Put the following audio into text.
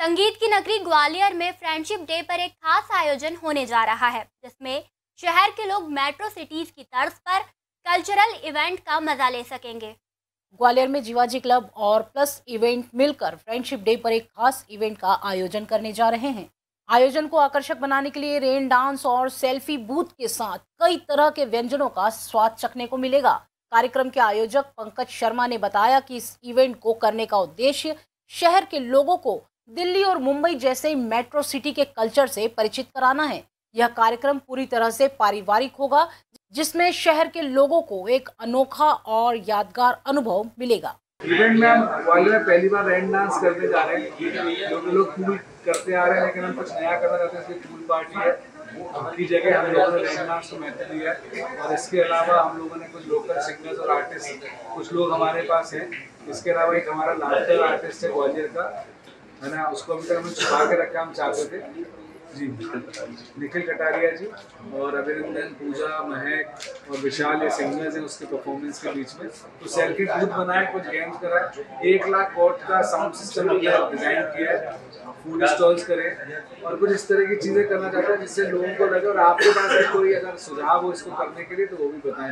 संगीत की नगरी ग्वालियर में फ्रेंडशिप डे पर एक खास आयोजन होने जा रहा है, जिसमें शहर के लोग मेट्रो सिटीज़ की तर्ज पर कल्चरल इवेंट का मज़ा ले सकेंगे। ग्वालियर में जीवाजी क्लब और प्लस इवेंट मिलकर फ्रेंडशिप डे पर एक खास इवेंट का आयोजन करने जा रहे हैं। आयोजन को आकर्षक बनाने के लिए रेन डांस और सेल्फी बूथ के साथ कई तरह के व्यंजनों का स्वाद चखने को मिलेगा। कार्यक्रम के आयोजक पंकज शर्मा ने बताया कि इस इवेंट को करने का उद्देश्य शहर के लोगों को दिल्ली और मुंबई जैसे मेट्रो सिटी के कल्चर से परिचित कराना है, यह कार्यक्रम पूरी तरह से पारिवारिक होगा, जिसमें शहर के लोगों को एक अनोखा और यादगार अनुभव मिलेगा। इवेंट में हम ग्वालियर में पहली बार रैंड डांस करने जा रहे हैं। जो कि लोग पूल करते आ रहे हैं, लेकिन हम कुछ नया करना चाहते हैं इसलिए पूल पार्टी है। की जगह हम लोगों ने रैंड डांस को महत्व दिया है। और इसके अलावा हम लोगों ने कुछ लोकल सिंगर्स और आर्टिस्ट कुछ लोग हमारे पास हैं। इसके अलावा एक हमारा लाफ्टर आर्टिस्ट है ग्वालियर का। है ना, उसको अभी तक हमने छुपा के रखा, हम चाहते थे। जी, निखिल कटारिया जी और अभिनंदन, पूजा, महक और विशाल, ये सिंगर्स हैं उसके परफॉर्मेंस के बीच में। तो सेल्फी बूथ बनाए, कुछ गेम्स कराए। एक लाख वॉट का साउंड सिस्टम डिज़ाइन किया है। फ़ूड स्टॉल्स करें। और कुछ इस तरह की चीज़ें करना चाहते हैं जिससे लोगों को लगे और आपके पास कोई अगर सुझाव हो इसको करने के लिए तो वो भी बताएँ।